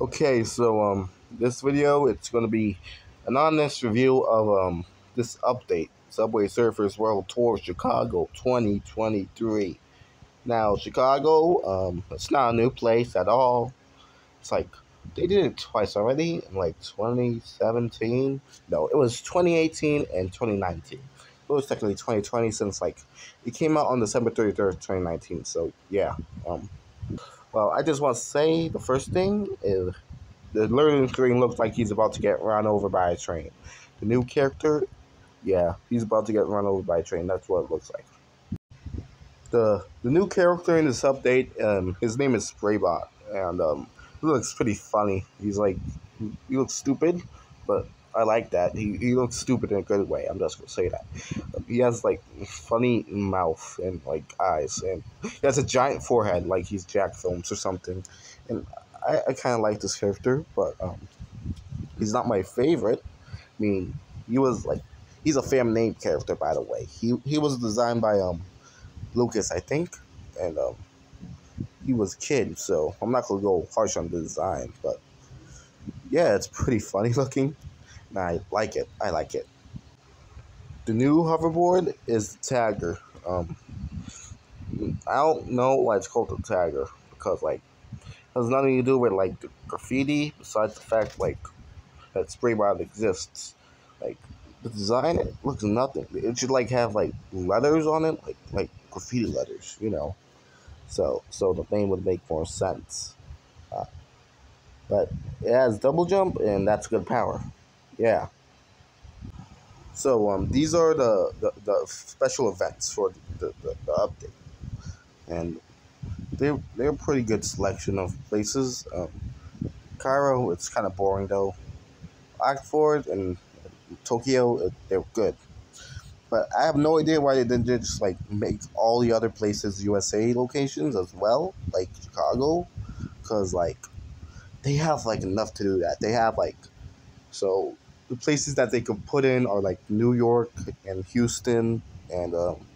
Okay, so um, this video it's gonna be an honest review of um this update, Subway Surfers World Tour Chicago 2023. Now, Chicago, um, it's not a new place at all. It's like they did it twice already in like 2017. No, it was 2018 and 2019. It was technically 2020 since like it came out on December 33rd, 2019. So yeah, um, well, I just want to say the first thing is the learning screen looks like he's about to get run over by a train. The new character, yeah, he's about to get run over by a train. That's what it looks like. The the new character in this update, um, his name is Spraybot, and um, he looks pretty funny. He's like, he looks stupid, but I like that. He, he looks stupid in a good way. I'm just gonna say that. He has like funny mouth and like eyes, and he has a giant forehead, like he's Jack Films or something. And I, I kind of like this character, but um, he's not my favorite. I mean, he was like he's a fam name character, by the way. He he was designed by um Lucas, I think, and um he was a kid, so I'm not gonna go harsh on the design, but yeah, it's pretty funny looking. I like it. I like it. The new hoverboard is Tagger. Um, I don't know why it's called the Tagger because like it has nothing to do with like the graffiti besides the fact like that spray bottle exists. Like the design it looks nothing. It should like have like letters on it, like like graffiti letters, you know. So so the name would make more sense. Uh, but it has double jump and that's good power. Yeah. So um, these are the, the, the special events for the, the, the update, and they're they're a pretty good selection of places. Um, Cairo, it's kind of boring though. Oxford and Tokyo, they're good, but I have no idea why they didn't just like make all the other places USA locations as well, like Chicago, because like they have like enough to do that. They have like so the places that they could put in are like New York and Houston and um,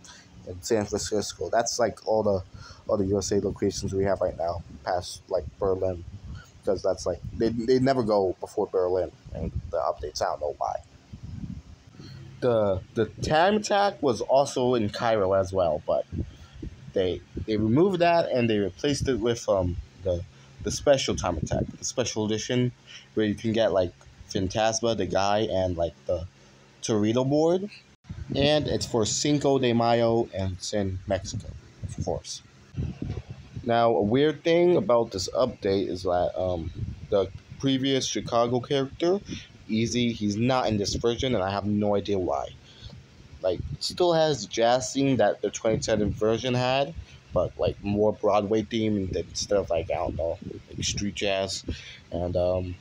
and San Francisco. That's like all the all the USA locations we have right now, past like Berlin, because that's like they they never go before Berlin and the updates. I don't know why. The the time attack was also in Cairo as well, but they they removed that and they replaced it with um the the special time attack, the special edition, where you can get like Phantasma, the guy, and like the Torito board. And it's for Cinco de Mayo and it's in Mexico, of course. Now, a weird thing about this update is that um, the previous Chicago character, Easy, he's not in this version, and I have no idea why. Like, still has the jazz scene that the 2010 version had, but like more Broadway themed instead of like I don't know, like street jazz, and um,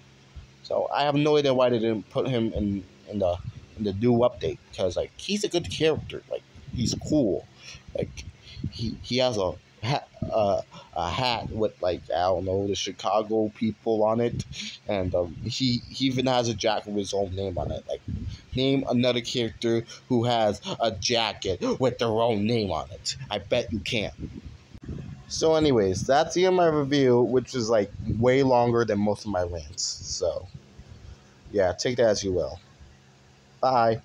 so I have no idea why they didn't put him in in the in the new update because like he's a good character. Like he's cool. Like he he has a hat uh, a hat with like I don't know the Chicago people on it, and um, he he even has a jacket with his own name on it. Like name another character who has a jacket with their own name on it. I bet you can't. So, anyways, that's the end of my review, which is like way longer than most of my rants. So, yeah, take that as you will. Bye.